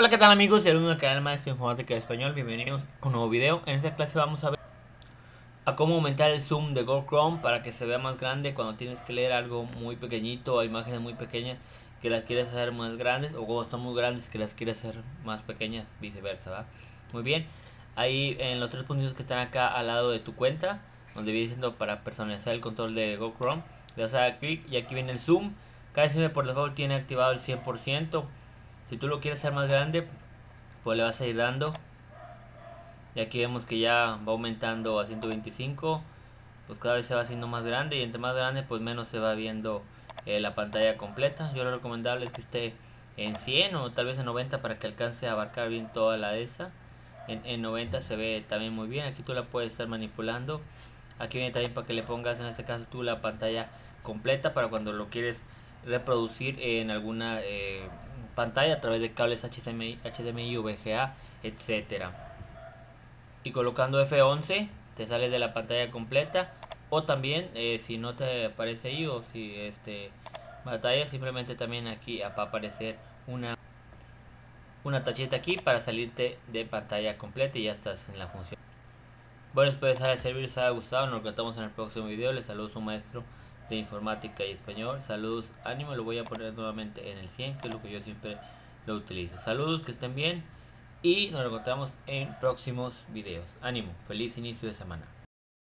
Hola, ¿qué tal amigos? Y alumnos del canal Maestro Informática de Español, bienvenidos a un nuevo video. En esta clase vamos a ver a cómo aumentar el zoom de Google Chrome para que se vea más grande cuando tienes que leer algo muy pequeñito o imágenes muy pequeñas que las quieres hacer más grandes o cuando están muy grandes que las quieres hacer más pequeñas, viceversa, ¿va? Muy bien, ahí en los tres puntos que están acá al lado de tu cuenta, donde viene diciendo para personalizar el control de Google Chrome, le vas a dar clic y aquí viene el zoom. KSM por default tiene activado el 100%. Si tú lo quieres hacer más grande, pues le vas a ir dando. Y aquí vemos que ya va aumentando a 125. Pues cada vez se va haciendo más grande y entre más grande pues menos se va viendo eh, la pantalla completa. Yo lo recomendable es que esté en 100 o tal vez en 90 para que alcance a abarcar bien toda la de esa. En, en 90 se ve también muy bien. Aquí tú la puedes estar manipulando. Aquí viene también para que le pongas en este caso tú la pantalla completa para cuando lo quieres reproducir en alguna eh, pantalla a través de cables HDMI, HDMI VGA, etcétera. Y colocando F11 te sale de la pantalla completa o también eh, si no te aparece ahí o si este batalla simplemente también aquí va aparecer una una tacheta aquí para salirte de pantalla completa y ya estás en la función. Bueno, espero que les haya les haya gustado. Nos vemos en el próximo video. Les saludo su maestro de informática y español. Saludos, ánimo, lo voy a poner nuevamente en el 100, que es lo que yo siempre lo utilizo. Saludos, que estén bien y nos encontramos en próximos videos. Ánimo, feliz inicio de semana.